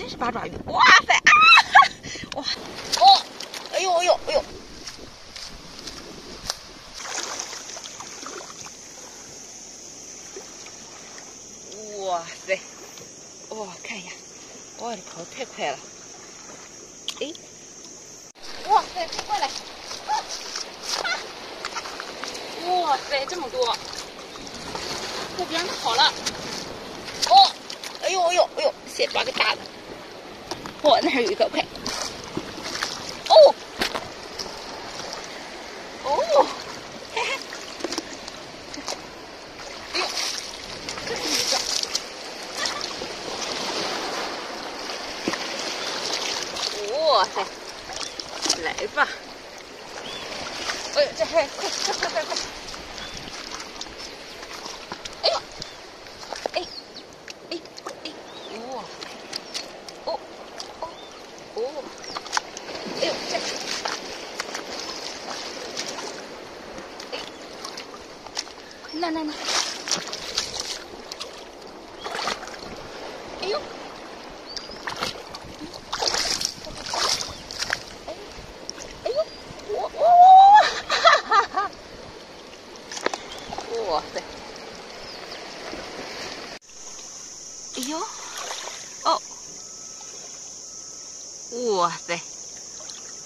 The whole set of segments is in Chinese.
真是八爪鱼！哇塞啊！哇哦！哎呦哎呦哎呦！哇塞！哇，看一下，哇，这跑的太快了！哎，哇塞，快过来！哇塞，这么多！这边跑了！哦，哎呦哎呦哎呦，先抓个大的！哦，那还有一个，快！哦，哦，嘿嘿，哎呦，这是一个！哇塞，来吧！哎呦，这还快快快快快！哎呦，哎哎哎，哇！哦哦哦！哎呦，这，哎，那那那，哎呦！哎呦，我我我，哈哈哈！哇塞！哎呦，哦，哇塞，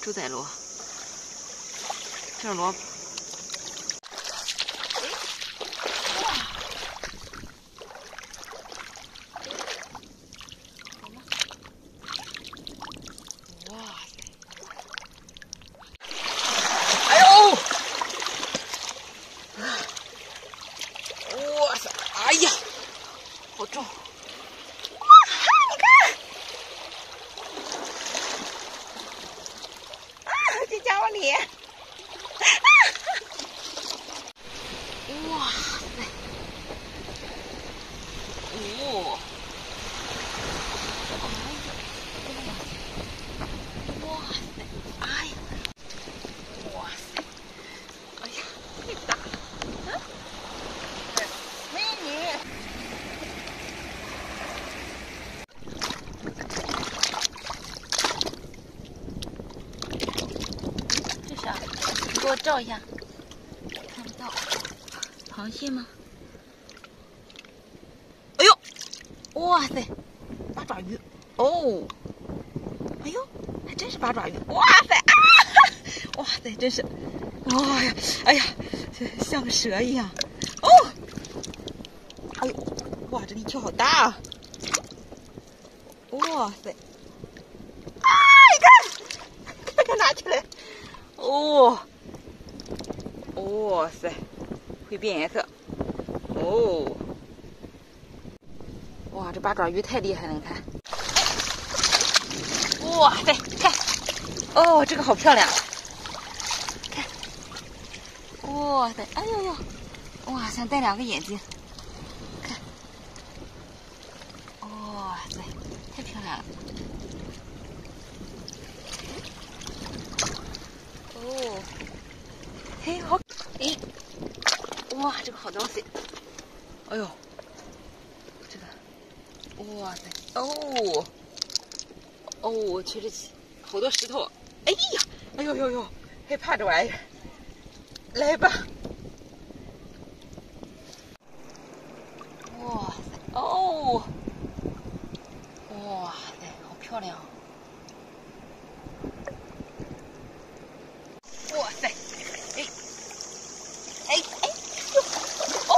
猪仔螺，这是萝卜。哇！哇塞！哎呦！哇塞！哎呀，好重！哇，你看，啊，这家伙里，啊，哇塞，哦，哇塞，哎呀，哇塞，哎呀，太大了，嗯，美女。这啥？你给我照一下。看不到。螃蟹吗？哎呦！哇塞，八爪鱼！哦，哎呦，还真是八爪鱼！哇塞啊！哇塞，真是！哎呀，哎呀，这像个蛇一样。哦，哎呦，哇，这力气好大啊！哇塞！啊，你看，看看拿起来。哦，哇塞，会变颜色。哦，哇，这八爪鱼太厉害了，你看。哇塞，看，哦，这个好漂亮。看，哇塞，哎呦呦，哇，像带两个眼睛。看，哇塞，太漂亮了。哦，嘿，好，哇，这个好东西，哎呦，这个，哇塞，哦，哦，我去这，好多石头，哎呀，哎呦呦呦，害怕这玩意儿，来吧，哇塞，哦，哇塞，好漂亮。哇塞！哎，哎哎呦！哦！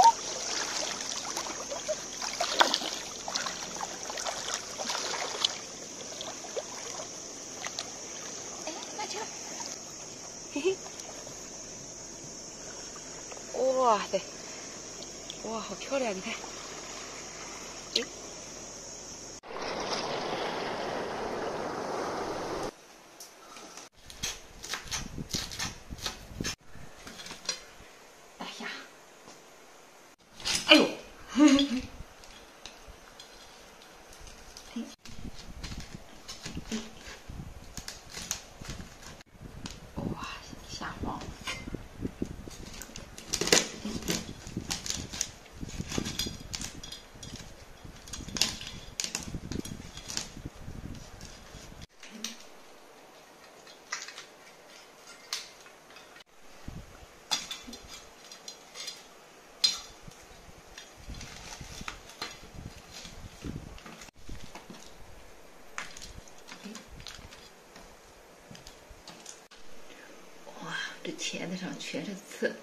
哎，拿去了！嘿嘿！哇塞！哇，好漂亮！你看。哎。哎呀！哎呦！嘿嘿嘿！嘿！哇，下黄！钳子上全是刺。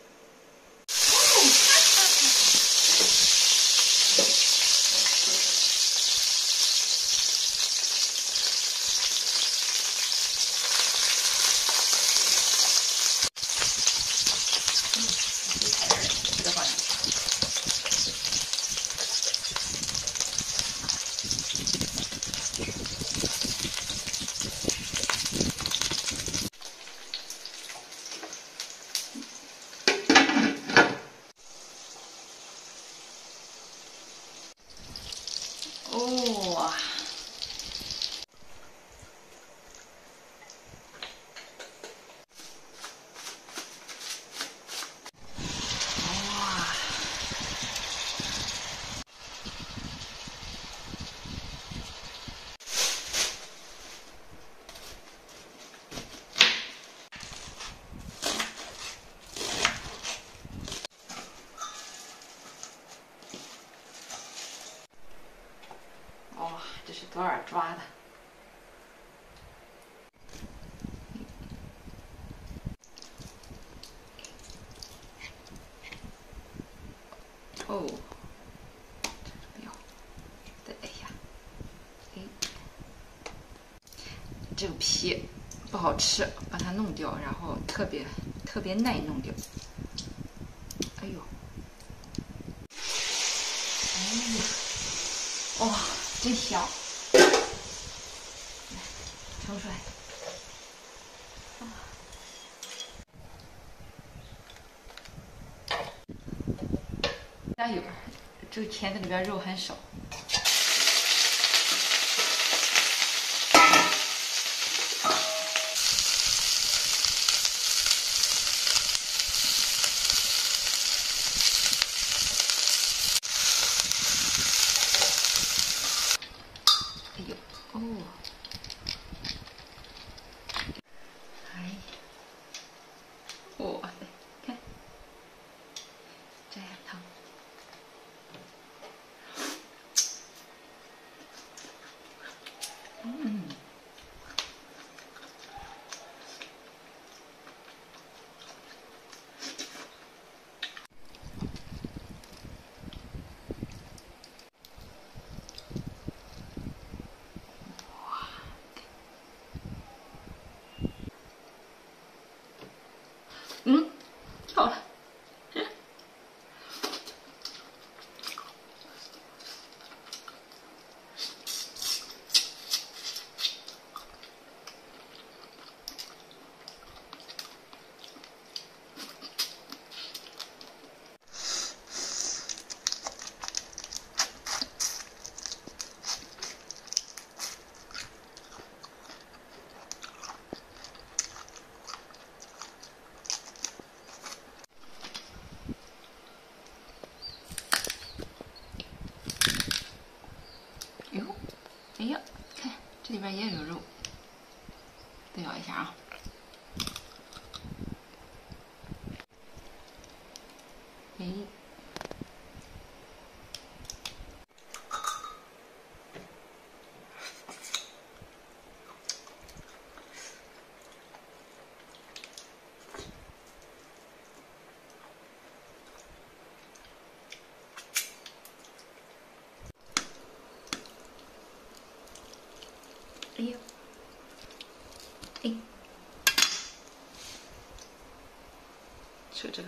哇！这是多少抓的？哦，没有，等一下，哎，这个皮不好吃，把它弄掉，然后特别特别耐弄掉。哎呦，哎呀，哇！真香！来，盛出来。加油！这个钳子里边肉很少。嗯，好了。哎呀，看这里边也有肉，再咬一下啊！哎。哎呦，哎，就